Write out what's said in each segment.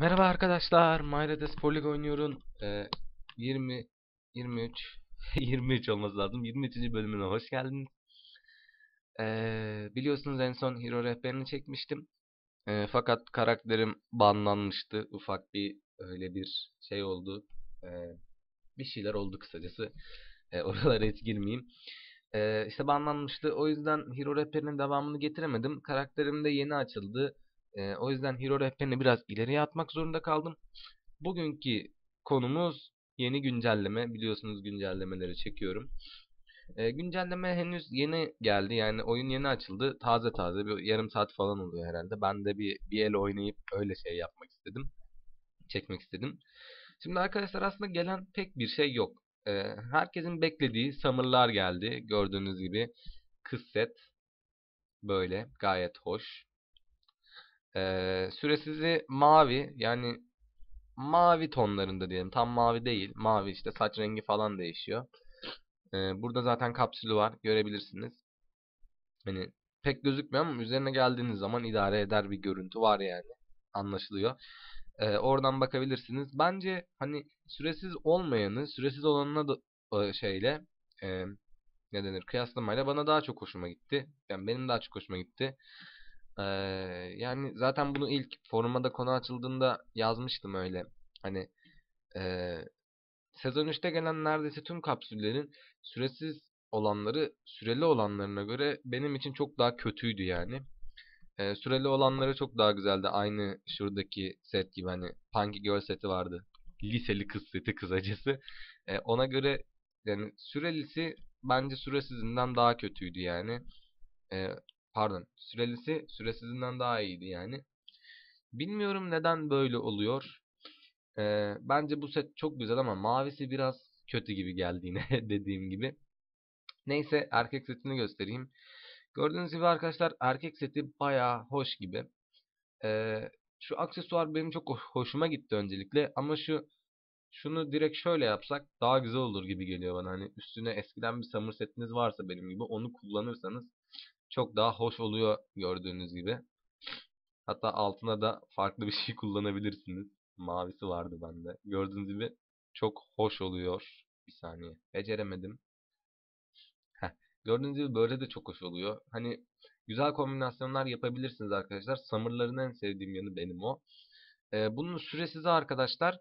Merhaba arkadaşlar, MyRedes Polig oynuyorum. Ee, 20, 23, 23 olması lazım. 23. bölümüne hoş geldiniz. Ee, biliyorsunuz en son Hero rehberini çekmiştim. Ee, fakat karakterim banlanmıştı. Ufak bir öyle bir şey oldu. Ee, bir şeyler oldu kısacası. Ee, oralara hiç girmeyeyim. Ee, işte banlanmıştı. O yüzden Hero rehberinin devamını getiremedim. Karakterim de yeni açıldı. Ee, o yüzden Hero rehberini biraz ileriye atmak zorunda kaldım. Bugünkü konumuz yeni güncelleme. Biliyorsunuz güncellemeleri çekiyorum. Ee, güncelleme henüz yeni geldi. Yani oyun yeni açıldı. Taze taze bir yarım saat falan oluyor herhalde. Ben de bir, bir el oynayıp öyle şey yapmak istedim. Çekmek istedim. Şimdi arkadaşlar aslında gelen pek bir şey yok. Ee, herkesin beklediği Summer'lar geldi. Gördüğünüz gibi kız set. Böyle gayet hoş. Ee, süresizi mavi yani mavi tonlarında diyelim. Tam mavi değil. Mavi işte saç rengi falan değişiyor. Ee, burada zaten kapsülü var. Görebilirsiniz. Hani pek gözükmüyor ama üzerine geldiğiniz zaman idare eder bir görüntü var yani. Anlaşılıyor. Ee, oradan bakabilirsiniz. Bence hani süresiz olmayanı süresiz olanına da e, şeyle e, ne denir kıyaslamayla bana daha çok hoşuma gitti. Yani benim daha çok hoşuma gitti. Ee, yani zaten bunu ilk foruma da konu açıldığında yazmıştım öyle. Hani e, sezon 3'te gelen neredeyse tüm kapsüllerin süresiz olanları süreli olanlarına göre benim için çok daha kötüydü yani. Ee, süreli olanları çok daha güzeldi. Aynı şuradaki set gibi hani Punky Girl seti vardı. Liseli kız seti kısacası. Ee, ona göre yani sürelisi bence süresizinden daha kötüydü yani. Ee, pardon sürelisi süresizinden daha iyiydi yani. Bilmiyorum neden böyle oluyor. Ee, bence bu set çok güzel ama mavisi biraz kötü gibi geldi yine dediğim gibi. Neyse erkek setini göstereyim. Gördüğünüz gibi arkadaşlar erkek seti bayağı hoş gibi. Ee, şu aksesuar benim çok hoşuma gitti öncelikle ama şu şunu direkt şöyle yapsak daha güzel olur gibi geliyor bana. Hani üstüne eskiden bir summer setiniz varsa benim gibi onu kullanırsanız çok daha hoş oluyor gördüğünüz gibi. Hatta altına da farklı bir şey kullanabilirsiniz. Mavisi vardı bende. Gördüğünüz gibi çok hoş oluyor. Bir saniye. Beceremedim. Heh. Gördüğünüz gibi böyle de çok hoş oluyor. Hani güzel kombinasyonlar yapabilirsiniz arkadaşlar. Summer'ların en sevdiğim yanı benim o. Ee, bunun süresiz arkadaşlar.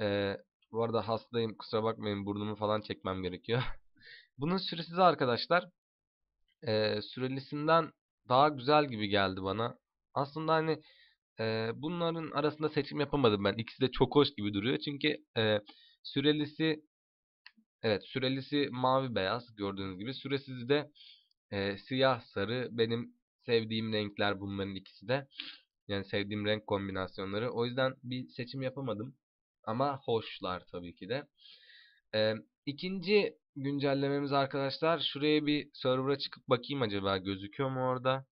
Ee, bu arada hastayım. Kusura bakmayın burnumu falan çekmem gerekiyor. bunun süresiz arkadaşlar. E, sürelisinden daha güzel gibi geldi bana. Aslında hani e, bunların arasında seçim yapamadım ben. İkisi de çok hoş gibi duruyor. Çünkü e, sürelisi evet sürelisi mavi beyaz gördüğünüz gibi. Süresiz de e, siyah sarı. Benim sevdiğim renkler bunların ikisi de. Yani sevdiğim renk kombinasyonları. O yüzden bir seçim yapamadım. Ama hoşlar tabii ki de. E, ikinci güncellememiz arkadaşlar. Şuraya bir server'a çıkıp bakayım acaba gözüküyor mu orada.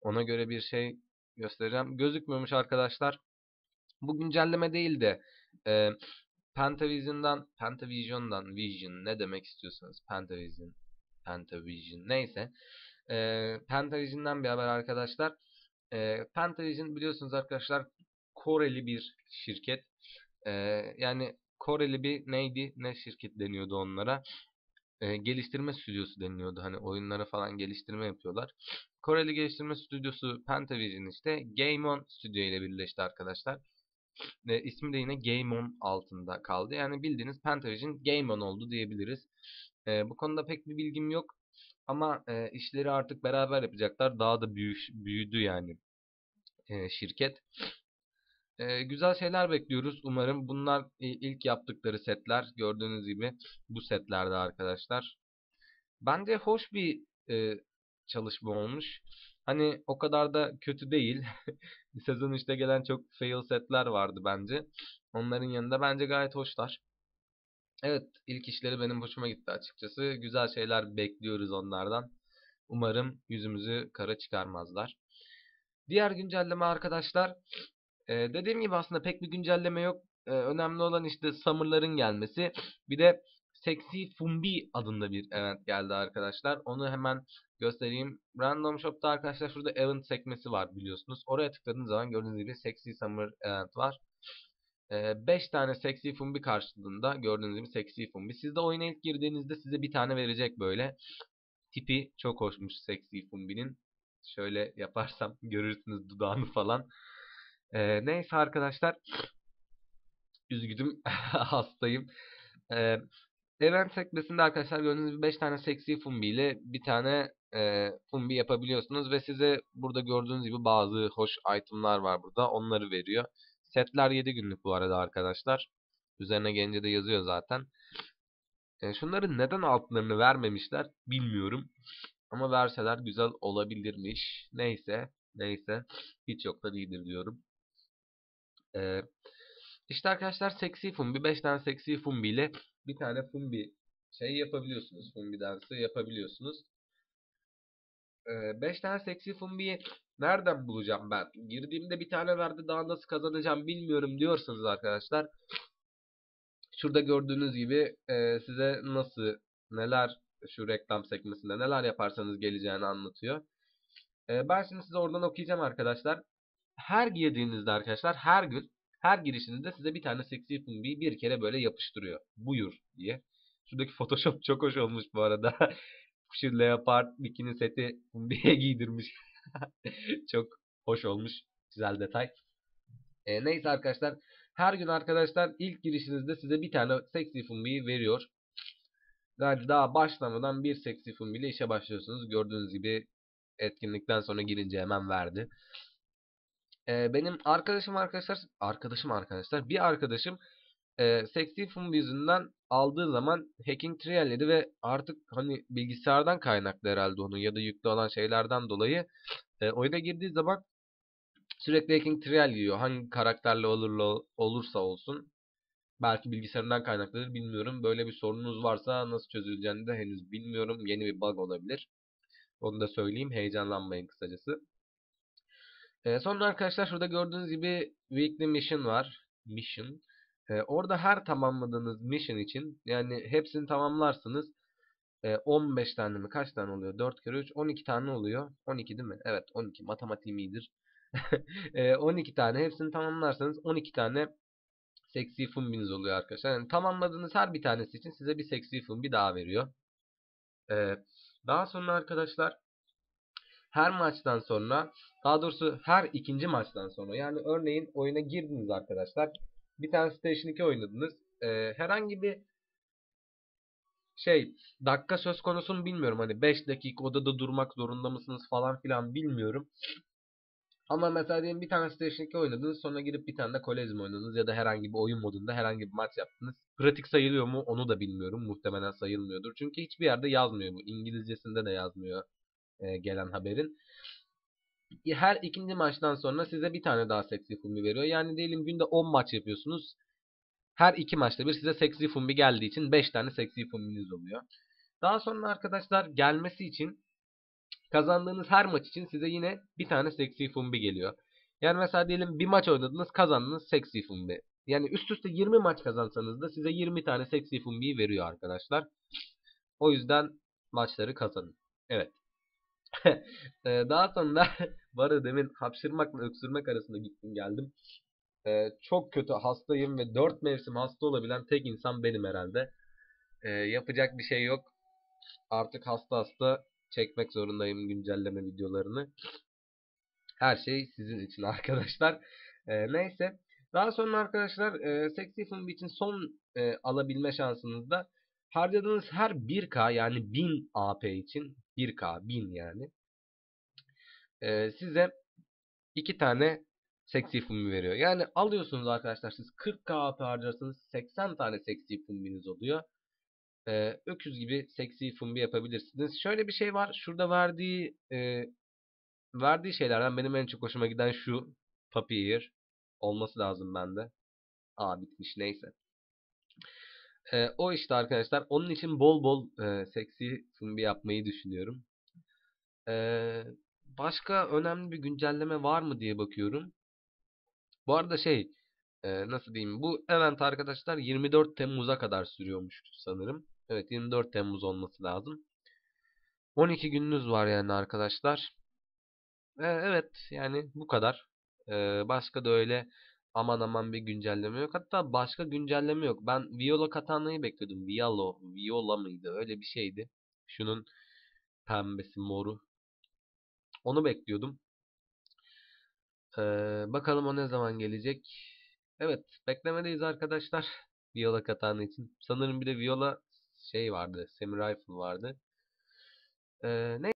Ona göre bir şey göstereceğim. Gözükmüyormuş arkadaşlar. Bu güncelleme değil de e, Pentavision'dan, Pentavision'dan, Vision ne demek istiyorsanız Pentavision, Pentavision neyse. E, Pentavision'dan bir haber arkadaşlar. E, Pentavision biliyorsunuz arkadaşlar Koreli bir şirket. E, yani Koreli bir neydi? Ne şirket deniyordu onlara? E, geliştirme stüdyosu deniliyordu. Hani oyunlara falan geliştirme yapıyorlar. Koreli geliştirme stüdyosu Pentavision işte Game On stüdyo ile birleşti arkadaşlar. E, ismi de yine Game On altında kaldı. Yani bildiğiniz Pentavision Game On oldu diyebiliriz. E, bu konuda pek bir bilgim yok. Ama e, işleri artık beraber yapacaklar. Daha da büyü, büyüdü yani e, şirket. Ee, güzel şeyler bekliyoruz. Umarım bunlar ilk yaptıkları setler. Gördüğünüz gibi bu setlerde arkadaşlar. Bence hoş bir e, çalışma olmuş. Hani o kadar da kötü değil. Sezon 3'te gelen çok fail setler vardı bence. Onların yanında bence gayet hoşlar. Evet ilk işleri benim hoşuma gitti açıkçası. Güzel şeyler bekliyoruz onlardan. Umarım yüzümüzü kara çıkarmazlar. Diğer güncelleme arkadaşlar ee, dediğim gibi aslında pek bir güncelleme yok. Ee, önemli olan işte Summer'ların gelmesi. Bir de Sexy Fumbi adında bir event geldi arkadaşlar. Onu hemen göstereyim. Random Shop'ta arkadaşlar şurada event sekmesi var biliyorsunuz. Oraya tıkladığınız zaman gördüğünüz gibi Sexy Summer event var. 5 tane seksi fumbi karşılığında gördüğünüz gibi seksi fumbi. Siz de oyuna ilk girdiğinizde size bir tane verecek böyle. Tipi çok hoşmuş seksi fumbinin. Şöyle yaparsam görürsünüz dudağını falan. Ee, neyse arkadaşlar. Üzgünüm. Hastayım. Ee, event sekmesinde arkadaşlar gördüğünüz gibi 5 tane seksi fumbi ile bir tane e, fumbi yapabiliyorsunuz. Ve size burada gördüğünüz gibi bazı hoş itemlar var burada. Onları veriyor. Setler 7 günlük bu arada arkadaşlar. Üzerine gelince de yazıyor zaten. E, şunların neden altlarını vermemişler bilmiyorum. Ama verseler güzel olabilirmiş. Neyse. Neyse. Hiç yok da değildir diyorum. E, işte arkadaşlar seksi fumbi. 5 tane seksi fumbi ile bir tane fumbi şey yapabiliyorsunuz. Fumbi dansı yapabiliyorsunuz. 5 tane seksi fumbiyi nereden bulacağım ben? Girdiğimde bir tane verdi daha nasıl kazanacağım bilmiyorum diyorsanız arkadaşlar. Şurada gördüğünüz gibi e, size nasıl neler şu reklam sekmesinde neler yaparsanız geleceğini anlatıyor. Ben şimdi size oradan okuyacağım arkadaşlar. Her girdiğinizde arkadaşlar her gün her girişinizde size bir tane seksi fumbiyi bir kere böyle yapıştırıyor. Buyur diye. Şuradaki Photoshop çok hoş olmuş bu arada. Şu leopard bikini seti fumbiye giydirmiş. çok hoş olmuş. Güzel detay. E, neyse arkadaşlar. Her gün arkadaşlar ilk girişinizde size bir tane seksi fumbiyi veriyor. Yani daha başlamadan bir seksi fumbiyle işe başlıyorsunuz. Gördüğünüz gibi etkinlikten sonra girince hemen verdi. Ee, benim arkadaşım arkadaşlar, arkadaşım arkadaşlar, bir arkadaşım e, seksi fumbi yüzünden aldığı zaman hacking trial ve artık hani bilgisayardan kaynaklı herhalde onun ya da yüklü olan şeylerden dolayı e, oyuna girdiği zaman sürekli hacking trial yiyor. Hangi karakterle olurla, olursa olsun. Belki bilgisayarından kaynaklıdır bilmiyorum. Böyle bir sorununuz varsa nasıl çözüleceğini de henüz bilmiyorum. Yeni bir bug olabilir. Onu da söyleyeyim. Heyecanlanmayın kısacası. Ee, sonra arkadaşlar şurada gördüğünüz gibi Weekly Mission var. Mission. Ee, orada her tamamladığınız mission için yani hepsini tamamlarsınız. Ee, 15 tane mi? Kaç tane oluyor? 4 kere 3. 12 tane oluyor. 12 değil mi? Evet 12. Matematiğim iyidir. e, 12 tane. Hepsini tamamlarsanız 12 tane seksi fumbiniz oluyor arkadaşlar. Yani tamamladığınız her bir tanesi için size bir seksi fumbi daha veriyor. Ee, daha sonra arkadaşlar her maçtan sonra daha doğrusu her ikinci maçtan sonra yani örneğin oyuna girdiniz arkadaşlar. Bir tane Station 2 oynadınız. Ee, herhangi bir şey dakika söz konusu mu bilmiyorum. Hani 5 dakika odada durmak zorunda mısınız falan filan bilmiyorum. Ama mesela diyelim bir tane Station 2 oynadınız sonra girip bir tane de Kolezm oynadınız ya da herhangi bir oyun modunda herhangi bir maç yaptınız. Pratik sayılıyor mu onu da bilmiyorum. Muhtemelen sayılmıyordur. Çünkü hiçbir yerde yazmıyor bu. İngilizcesinde de yazmıyor e, gelen haberin. Her ikinci maçtan sonra size bir tane daha seksi fumbi veriyor. Yani diyelim günde 10 maç yapıyorsunuz. Her iki maçta bir size seksi fumbi geldiği için 5 tane seksi fumbiniz oluyor. Daha sonra arkadaşlar gelmesi için kazandığınız her maç için size yine bir tane seksi fumbi geliyor. Yani mesela diyelim bir maç oynadınız kazandınız seksi fumbi. Yani üst üste 20 maç kazansanız da size 20 tane seksi fumbiyi veriyor arkadaşlar. O yüzden maçları kazanın. Evet. Daha sonra var demin hapşırmakla öksürmek arasında gittim geldim. Ee, çok kötü hastayım ve 4 mevsim hasta olabilen tek insan benim herhalde. Ee, yapacak bir şey yok. Artık hasta hasta çekmek zorundayım güncelleme videolarını. Her şey sizin için arkadaşlar. Ee, neyse. Daha sonra arkadaşlar e, Sexy Film için son e, alabilme şansınızda harcadığınız her 1K yani 1000 AP için 1K 1000 yani e, size iki tane seksi fumbi veriyor. Yani alıyorsunuz arkadaşlar siz 40k AP harcarsanız 80 tane seksi fumbiniz oluyor. Ee, öküz gibi seksi fumbi yapabilirsiniz. Şöyle bir şey var. Şurada verdiği e, verdiği şeylerden benim en çok hoşuma giden şu Puppy Ear olması lazım bende. Aa bitmiş neyse. Ee, o işte arkadaşlar. Onun için bol bol e, seksi fumbi yapmayı düşünüyorum. Ee, başka önemli bir güncelleme var mı diye bakıyorum. Bu arada şey e, nasıl diyeyim bu event arkadaşlar 24 Temmuz'a kadar sürüyormuş sanırım. Evet 24 Temmuz olması lazım. 12 gününüz var yani arkadaşlar. E, evet yani bu kadar. E, başka da öyle aman aman bir güncelleme yok. Hatta başka güncelleme yok. Ben Viola Katana'yı bekliyordum. Violo, Viola mıydı? Öyle bir şeydi. Şunun pembesi, moru. Onu bekliyordum. Ee, bakalım o ne zaman gelecek. Evet, beklemedeyiz arkadaşlar. Viola Katana için. Sanırım bir de Viola şey vardı. Semi Rifle vardı. Ee, ne